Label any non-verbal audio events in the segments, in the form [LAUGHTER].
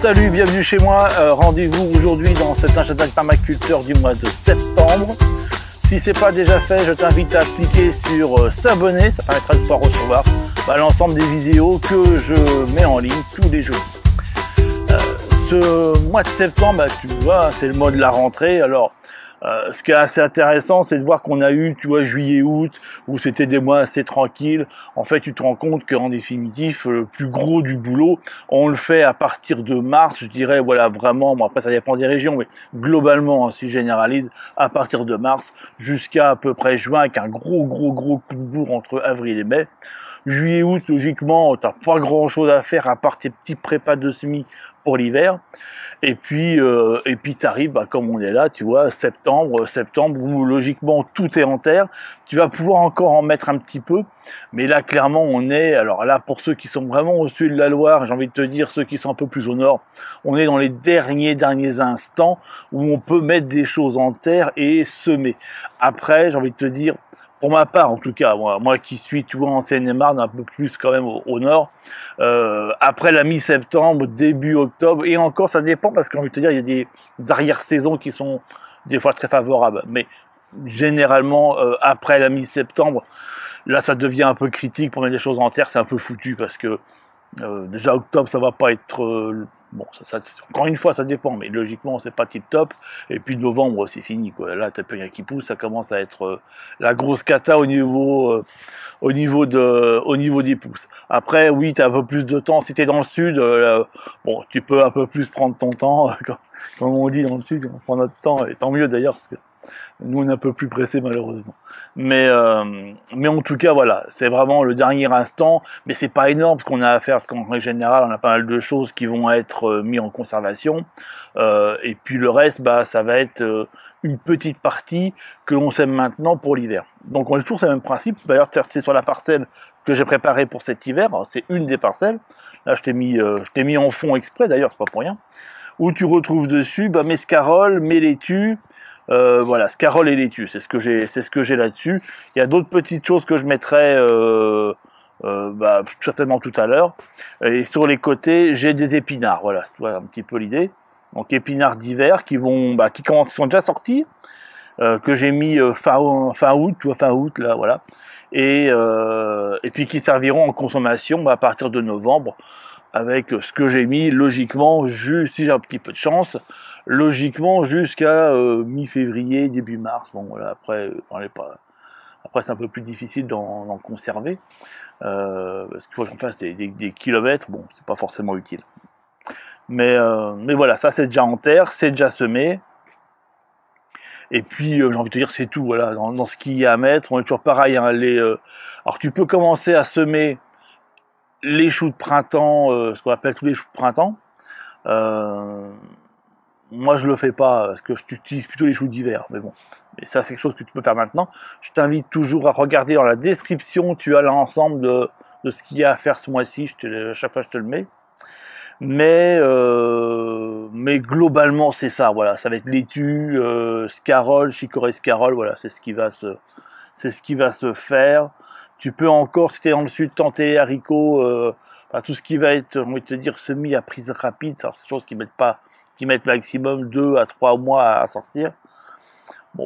Salut, bienvenue chez moi. Euh, Rendez-vous aujourd'hui dans cet agenda de permaculteur du mois de septembre. Si c'est pas déjà fait, je t'invite à cliquer sur euh, s'abonner. Ça permettra de pouvoir recevoir bah, l'ensemble des vidéos que je mets en ligne tous les jours. Euh, ce mois de septembre, bah, tu vois, c'est le mois de la rentrée. Alors, euh, ce qui est assez intéressant, c'est de voir qu'on a eu, tu vois, juillet-août, où c'était des mois assez tranquilles. En fait, tu te rends compte qu'en définitif, le plus gros du boulot, on le fait à partir de mars, je dirais, voilà, vraiment, bon, après ça dépend des régions, mais globalement, hein, si je généralise, à partir de mars jusqu'à à peu près juin, avec un gros, gros, gros coup de bourre entre avril et mai. Juillet-août, logiquement, t'as pas grand-chose à faire à part tes petits prépas de semis pour l'hiver. Et puis, euh, et puis t'arrives, bah, comme on est là, tu vois, septembre, septembre où logiquement tout est en terre. Tu vas pouvoir encore en mettre un petit peu, mais là clairement on est. Alors là, pour ceux qui sont vraiment au sud de la Loire, j'ai envie de te dire ceux qui sont un peu plus au nord, on est dans les derniers derniers instants où on peut mettre des choses en terre et semer. Après, j'ai envie de te dire, pour ma part en tout cas, moi, moi qui suis tu vois en Seine-et-Marne, un peu plus quand même au, nord, euh, après la mi-septembre, début octobre, et encore ça dépend parce que envie de te dire, il y a des arrière-saisons qui sont des fois très favorables, mais généralement euh, après la mi-septembre, là ça devient un peu critique pour mettre des choses en terre, c'est un peu foutu parce que euh, déjà octobre ça va pas être bon encore une fois ça dépend mais logiquement c'est pas tip top. Et puis novembre c'est fini quoi. Là t'as plus rien qui pousse ça commence à être euh, la grosse cata au niveau au niveau de au niveau des pousses. Après oui t'as un peu plus de temps. Si t'es dans le sud bon tu peux un peu plus prendre ton temps [LAUGHS] comme on dit dans le sud on prend notre temps et tant mieux d'ailleurs nous, on est un peu plus pressé malheureusement. Mais, euh, mais en tout cas, voilà, c'est vraiment le dernier instant. Mais c'est pas énorme ce qu'on a à faire, parce qu'en règle générale, on a pas mal de choses qui vont être euh, mises en conservation. Euh, et puis le reste, bah, ça va être une petite partie que l'on sème maintenant pour l'hiver. Donc on est toujours sur le même principe. D'ailleurs, c'est sur la parcelle que j'ai préparée pour cet hiver. C'est une des parcelles. Là, je t'ai mis, mis en fond exprès. D'ailleurs, c'est pas pour rien. Où tu retrouves dessus bah, mes scaroles, mes laitues, euh, voilà, scarole et laitue, c'est ce que j'ai, c'est ce que j'ai là-dessus. Il y a d'autres petites choses que je mettrai euh, euh, bah, certainement tout à l'heure. Et sur les côtés, j'ai des épinards. Voilà, voilà un petit peu l'idée. Donc épinards d'hiver qui vont, bah, qui sont déjà sortis, que j'ai mis fin, fin août, tu vois, fin août là, voilà. Et, et puis qui serviront en consommation bah, à partir de novembre avec ce que j'ai mis logiquement, juste si j'ai un petit peu de chance, logiquement jusqu'à euh, mi-février, début mars. Bon, voilà, après, euh, pas. Après, c'est un peu plus difficile d'en conserver euh, parce qu'il faut qu'on fasse des, kilomètres. Bon, c'est pas forcément utile. Mais, mais voilà, ça c'est déjà en terre, c'est déjà semé. Et puis, j'ai envie de te dire, c'est tout. Voilà, dans, ce qu'il y a à mettre, on est toujours pareil. Hein, alors, tu peux commencer à semer les choux de printemps, ce qu'on appelle tous les choux de printemps. Euh, moi, je le fais pas parce que j'utilise plutôt les choux d'hiver. Mais bon, et ça, c'est quelque chose que tu peux faire maintenant. Je t'invite toujours à regarder dans la description. Tu as l'ensemble de, de ce qu'il y a à faire ce mois-ci. À chaque fois, je te le mets. Mais, euh, mais globalement, c'est ça. Voilà, ça va être laitue, euh, scarole, chicorée scarole. Voilà, c'est ce qui va se, c'est ce qui va se faire. Tu peux encore, si tu es dans sud, tenter haricots. Euh, tout ce qui va être, on va te dire, semi à prise rapide. C'est des choses qui mettent qui mettent maximum 2 à 3 mois à sortir.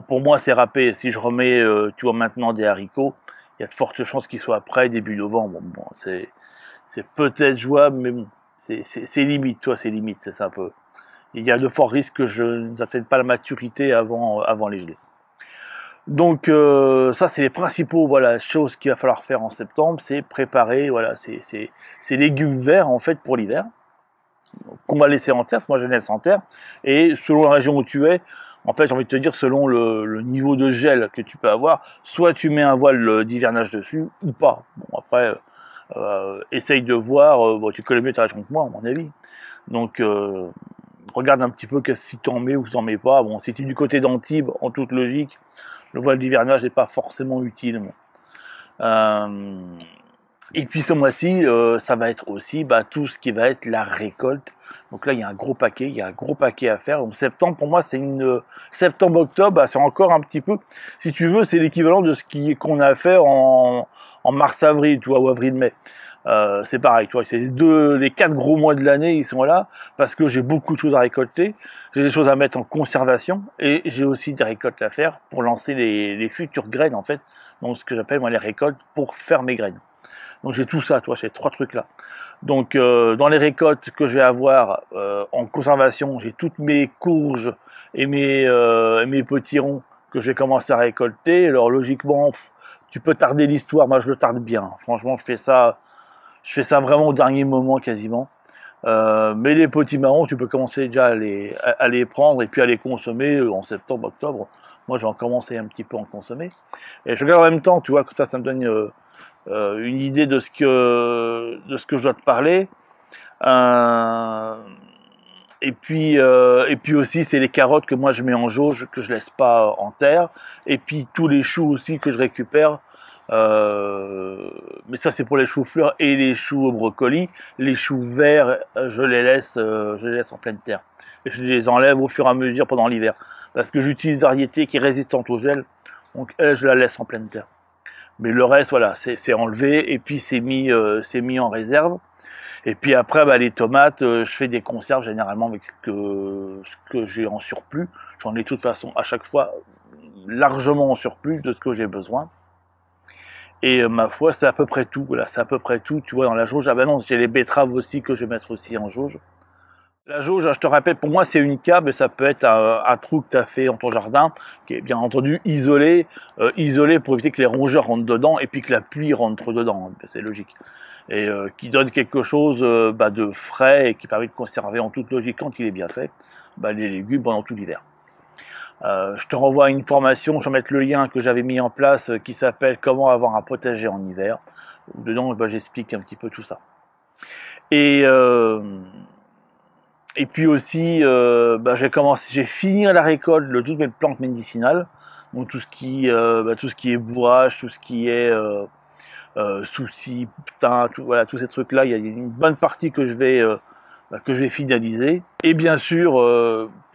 Pour moi, c'est râpé. Si je remets, euh, maintenant des haricots, il y a de fortes chances qu'ils soient prêts début novembre. Bon, c'est, peut-être jouable, mais bon, c'est, limite, toi, c'est limite, c'est un peu. Il y a de forts risques que je n'atteigne pas la maturité avant, avant les gelées. Donc euh, ça c'est les principaux voilà choses qu'il va falloir faire en septembre, c'est préparer voilà ces, ces légumes verts en fait pour l'hiver qu'on va laisser en terre, moi je laisse en terre, et selon la région où tu es, en fait j'ai envie de te dire selon le, niveau de gel que tu peux avoir, soit tu mets un voile d'hivernage dessus ou pas. Bon après, euh, essaye de voir, euh, tu connais mieux ta région que moi à mon avis, donc euh, regarde un petit peu que tu en mets ou tu en mets pas. Bon, si tu es du côté d'Antibes, en toute logique, le voile d'hivernage n'est pas forcément utile. Et puis ce mois-ci, euh, ça va être aussi bah, tout ce qui va être la récolte. Donc là, il y a un gros paquet, il y a un gros paquet à faire. Donc septembre, pour moi, c'est une septembre-octobre, bah, c'est encore un petit peu, si tu veux, c'est l'équivalent de ce qu'on a à faire en, mars-avril, ou avril-mai. Euh, c'est pareil, tu vois, c'est les quatre gros mois de l'année, ils sont là parce que j'ai beaucoup de choses à récolter, j'ai des choses à mettre en conservation et j'ai aussi des récoltes à faire pour lancer les, futures graines en fait, donc ce que j'appelle moi les récoltes pour faire mes graines. Donc j'ai tout ça, toi, j'ai trois trucs là. Donc euh, dans les récoltes que je vais avoir euh, en conservation, j'ai toutes mes courges et mes, euh, mes ronds que je vais commencer à récolter. Alors logiquement, tu peux tarder l'histoire, moi je le tarde bien. Franchement, je fais ça je fais ça vraiment au dernier moment quasiment. Euh, mais les petits marrons, tu peux commencer déjà à les, prendre et puis à les consommer euh, en septembre, octobre. Moi, j'en commencé un petit peu à en consommer. Et je regarde en même temps, tu vois, que ça, ça me donne euh, une idée de ce que de ce que je dois te parler. Et puis et puis aussi, c'est les carottes que moi je mets en jauge, que je laisse pas en terre. Et puis tous les choux aussi que je récupère euh, mais ça c'est pour les choux fleurs et les choux au brocoli. Les choux verts, je les laisse, euh, je les laisse en pleine terre. Et je les enlève au fur et à mesure pendant l'hiver, parce que j'utilise une variété qui est résistante au gel, donc je la laisse en pleine terre. Mais le reste, voilà, c'est enlevé et puis c'est mis, euh, mis en réserve. Et puis après, bah, les tomates, je fais des conserves généralement avec ce que, ce que j'ai en surplus. J'en ai de toute façon à chaque fois largement en surplus de ce que j'ai besoin. Et euh, ma foi, c'est à peu près tout. Voilà, c'est à peu près tout. Tu vois, dans la jauge. Ah ben non, j'ai les betteraves aussi que je vais mettre aussi en jauge. La jauge, je te rappelle, pour moi, c'est une cave, mais ça peut être un, trou que tu as fait dans ton jardin, qui est bien entendu isolé, euh, isolé pour éviter que les rongeurs rentrent dedans et puis que la pluie rentre dedans. C'est logique. Et euh, qui donne quelque chose bah, de frais et qui permet de conserver en toute logique, quand il est bien fait, bah, les légumes pendant tout l'hiver. Euh, je te renvoie à une formation, je vais mettre le lien que j'avais mis en place euh, qui s'appelle Comment avoir un potager en hiver. Dedans, bah, j'explique un petit peu tout ça. Et, euh, et puis aussi, bah, j'ai commencé, j'ai fini la récolte de toutes mes plantes médicinales. Donc tout ce qui, bah, tout ce qui est bourrage, tout ce qui est soucis, putain, tout, voilà, tous ces trucs-là, il y a une bonne partie que je vais, que je vais finaliser. Et bien sûr,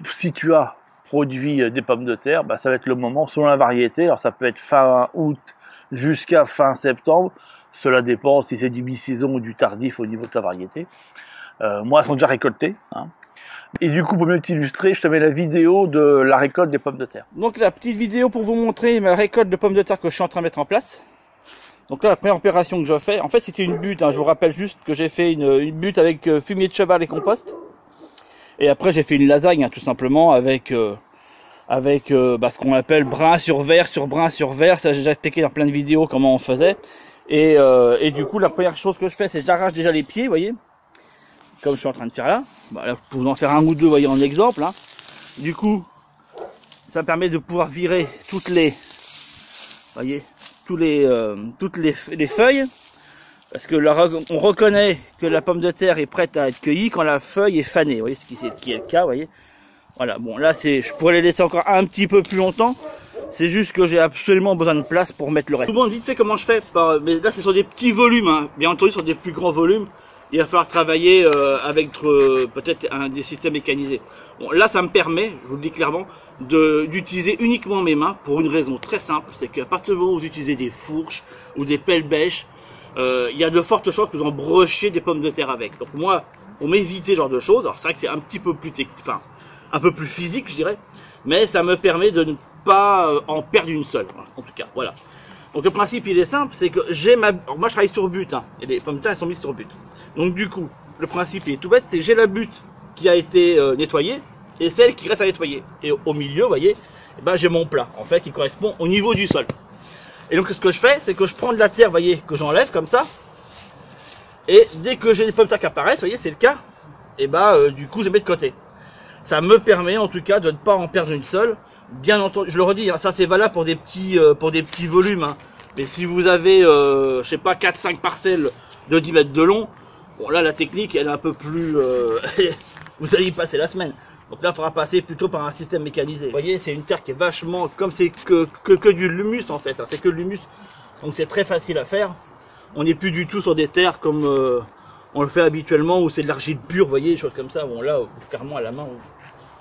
si tu as produit euh, des pommes de terre, bah, ça va être le moment selon la variété. Alors ça peut être fin août jusqu'à fin septembre. Cela dépend si c'est du mi-saison ou du tardif au niveau de sa variété. Euh, moi, elles sont déjà récoltées. Hein. Et du coup, pour mieux t'illustrer, je te mets la vidéo de la récolte des pommes de terre. Donc la petite vidéo pour vous montrer ma récolte de pommes de terre que je suis en train de mettre en place. Donc là, la première opération que je fais, en fait c'était une butte, hein. je vous rappelle juste que j'ai fait une, butte avec euh, fumier de cheval et compost. Et après, j'ai fait une lasagne, hein, tout simplement, avec euh, avec euh, bah, ce qu'on appelle brin sur verre sur brin sur verre. Ça, j'ai déjà expliqué dans plein de vidéos comment on faisait. Et, euh, et du coup, la première chose que je fais, c'est j'arrache déjà les pieds, vous voyez, comme je suis en train de faire là. Bah, là pour vous en faire un ou deux, vous voyez, en exemple. Hein. Du coup, ça me permet de pouvoir virer toutes les, voyez, tous les, toutes les, les feuilles parce que on reconnaît que la pomme de terre est prête à être cueillie quand la feuille est fanée. Vous voyez ce qui, est le cas, vous voyez. Voilà, bon là c'est, je pourrais les laisser encore un petit peu plus longtemps. C'est juste que j'ai absolument besoin de place pour mettre le reste. Tout le monde vite fait comment je fais. Mais là c'est sur des petits volumes, hein. bien entendu sur des plus grands volumes. Il va falloir travailler euh, avec euh, peut-être un des systèmes mécanisés. Bon là ça me permet, je vous le dis clairement, d'utiliser uniquement mes mains pour une raison très simple, c'est qu'à partir du moment où vous utilisez des fourches ou des pelles bêches, euh, il y a de fortes chances que vous en brochiez des pommes de terre avec. Donc moi, pour m'éviter ce genre de choses, alors c'est vrai que c'est un petit peu plus enfin, un peu plus physique, je dirais, mais ça me permet de ne pas euh, en perdre une seule, en tout cas, voilà. Donc le principe, il est simple, c'est que j'ai ma... moi, je travaille sur but, hein, et les pommes de terre, elles sont mises sur but. Donc du coup, le principe, il est tout bête, c'est que j'ai la butte qui a été euh, nettoyée, et celle qui reste à nettoyer. Et au milieu, vous voyez, eh ben, j'ai mon plat, en fait, qui correspond au niveau du sol. Et donc ce que je fais, c'est que je prends de la terre, voyez, que j'enlève comme ça. Et dès que j'ai des pommes de terre qui apparaissent, voyez, c'est le cas, et bah euh, du coup je mets de côté. Ça me permet en tout cas de ne pas en perdre une seule. Bien entendu, je le redis, hein, ça c'est valable pour des petits euh, pour des petits volumes. Hein. Mais si vous avez, euh, je sais pas, 4-5 parcelles de 10 mètres de long, bon là la technique elle est un peu plus, [LAUGHS] vous allez y passer la semaine. Donc là, il faudra passer plutôt par un système mécanisé. Vous voyez, c'est une terre qui est vachement, comme c'est que, que, que, du humus en fait, hein. c'est que l'humus. Donc c'est très facile à faire. On n'est plus du tout sur des terres comme euh, on le fait habituellement où c'est de l'argile pure, vous voyez, des choses comme ça. Bon là, clairement à la main,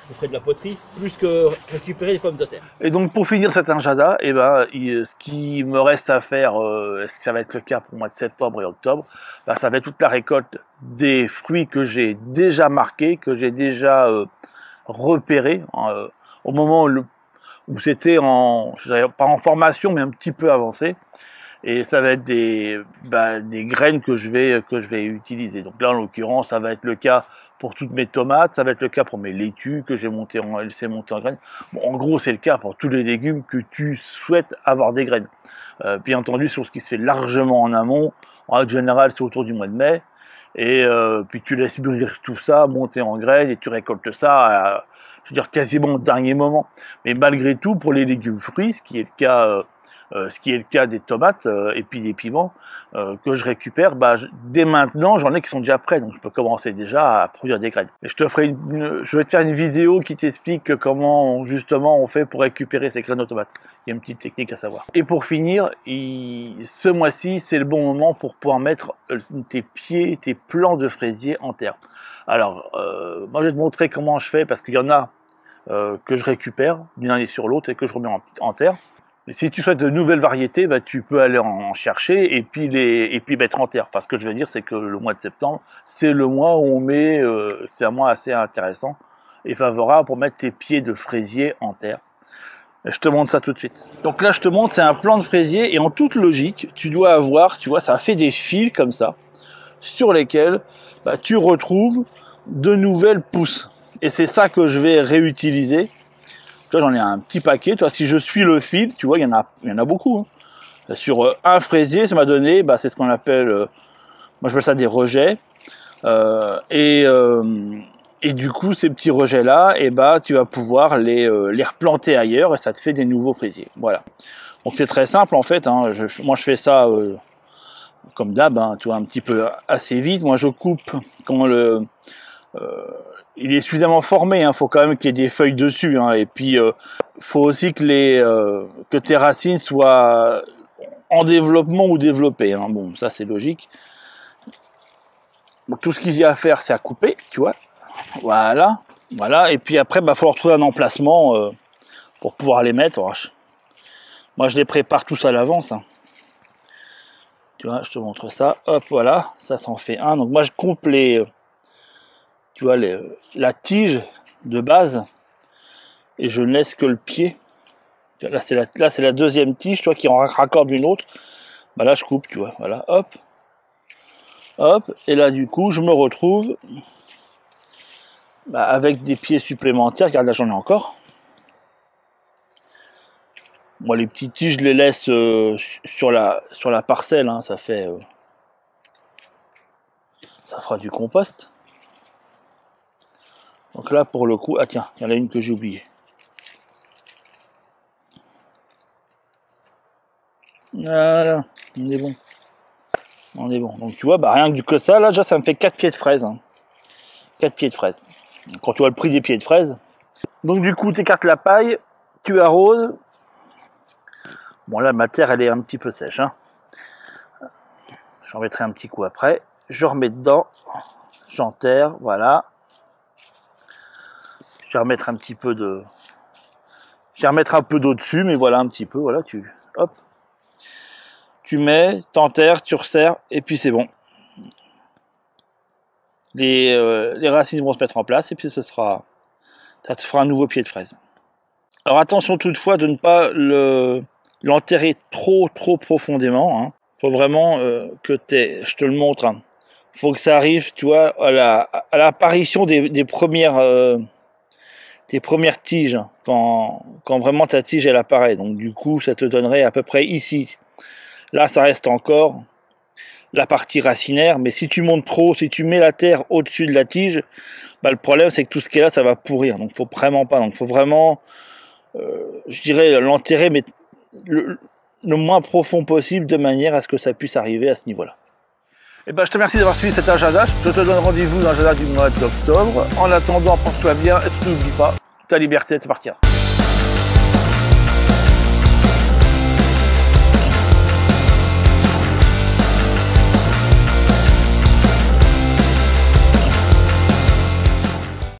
je ferai de la poterie, plus que récupérer les pommes de terre. Et donc pour finir cet injada, eh ben, ce qui me reste à faire, euh, est-ce que ça va être le cas pour le mois de septembre et octobre? Ben, Ça va être toute la récolte des fruits que j'ai déjà marqués, que j'ai déjà euh, repérés euh, au moment où, c'était en, pas en formation, mais un petit peu avancé. Et ça va être des, ben, des graines que je vais que je vais utiliser. Donc là, en l'occurrence, ça va être le cas pour toutes mes tomates, ça va être le cas pour mes laitues que j'ai monté en, en graines. Bon, en gros, c'est le cas pour tous les légumes que tu souhaites avoir des graines. Euh, bien entendu, sur ce qui se fait largement en amont, en règle générale, c'est autour du mois de mai. Et euh, puis tu laisses mûrir tout ça, monter en graines, et tu récoltes ça, à, je veux dire, quasiment au dernier moment. Mais malgré tout, pour les légumes fruits, ce qui est le cas, euh, ce qui est le cas des tomates euh, et puis des piments euh, que je récupère, bah, dès maintenant, j'en ai qui sont déjà prêts, donc je peux commencer déjà à produire des graines. Je te ferai je vais te faire une vidéo qui t'explique comment justement on fait pour récupérer ces graines de tomates. Il y a une petite technique à savoir. Et pour finir, ce mois-ci, c'est le bon moment pour pouvoir mettre tes pieds, tes plants de fraisier en terre. Alors, moi je vais te montrer comment je fais parce qu'il y en a que je récupère d'une année sur l'autre et que je remets en terre. Si tu souhaites de nouvelles variétés, bah, tu peux aller en chercher et puis les et puis mettre en terre. Enfin, ce que je veux dire, c'est que le mois de septembre, c'est le mois où on met, euh, c'est un mois assez intéressant et favorable pour mettre tes pieds de fraisier en terre. Je te montre ça tout de suite. Donc là, je te montre, c'est un plant de fraisier et en toute logique, tu dois avoir, tu vois, ça fait des fils comme ça sur lesquels bah, tu retrouves de nouvelles pousses. Et c'est ça que je vais réutiliser. J'en ai un petit paquet. Toi, si je suis le fil, tu vois, il y en a, il y en a beaucoup. hein. Sur euh, un fraisier, ça m'a donné, bah, c'est ce qu'on appelle, euh, moi j'appelle ça des rejets. Euh, et, euh, et du coup, ces petits rejets-là, et bah, tu vas pouvoir les, les replanter ailleurs et ça te fait des nouveaux fraisiers. Voilà. Donc c'est très simple en fait. hein. Moi, je fais ça comme d'hab, hein, tu vois, un petit peu assez vite. Moi, je coupe quand le il est suffisamment formé. Il faut quand même qu'il y ait des feuilles dessus. hein. Et puis, euh, faut aussi que les euh, que tes racines soient en développement ou développées. hein. Bon, ça c'est logique. Donc tout ce qu'il y a à faire, c'est à couper, tu vois. Voilà, voilà. Et puis après, bah, falloir trouver un emplacement euh, pour pouvoir les mettre. Je- Moi, je les prépare tous à l'avance. hein. Tu vois, je te montre ça. Hop, voilà, ça, ça en fait un. Donc moi, je coupe les, euh, tu vois, les, la tige de base et je ne laisse que le pied. Tu vois, Là, c'est la, deuxième tige, toi, qui en raccorde une autre. Bah là, je coupe, tu vois. Voilà, hop, hop. Et là, du coup, je me retrouve bah, avec des pieds supplémentaires. Regarde, là, j'en ai encore. Moi, les petites tiges, je les laisse euh, sur, la, sur la parcelle. hein, ça fait. euh, ça fera du compost. Donc là, pour le coup. Ah, tiens, il y en a une que j'ai oubliée. Voilà, on est bon. On est bon. Donc tu vois, bah, rien que du ça, là, déjà, ça me fait 4 pieds de fraises. hein. 4 pieds de fraises. Quand tu vois le prix des pieds de fraises. Donc du coup, tu écartes la paille, tu arroses. Bon là, ma terre, elle est un petit peu sèche. Hein. J'en mettrai un petit coup après. Je remets dedans. J'enterre, voilà. Je vais remettre un petit peu de... Je vais remettre un peu d'eau dessus, mais voilà un petit peu. Voilà, tu... Hop. Tu mets, t'enterres, tu resserres, et puis c'est bon. Les, euh, les racines vont se mettre en place, et puis ce sera... Ça te fera un nouveau pied de fraise. Alors attention toutefois de ne pas le l'enterrer trop trop profondément. Hein. Faut vraiment euh, que t'aies, je te le montre. Hein. Faut que ça arrive, tu vois, à la l'apparition des, des premières euh, des premières tiges quand quand vraiment ta tige elle apparaît. Donc du coup, ça te donnerait à peu près ici. Là, ça reste encore la partie racinaire, mais si tu montes trop, si tu mets la terre au-dessus de la tige, bah, le problème c'est que tout ce qui est là, ça va pourrir. Donc faut vraiment pas. Donc faut vraiment, euh, je dirais, l'enterrer, mais le, le moins profond possible de manière à ce que ça puisse arriver à ce niveau-là. Eh ben, je te remercie d'avoir suivi cet agenda. Je te donne rendez-vous dans l'agenda du mois d'octobre. En attendant, pense-toi bien et n'oublie pas, ta liberté de partir.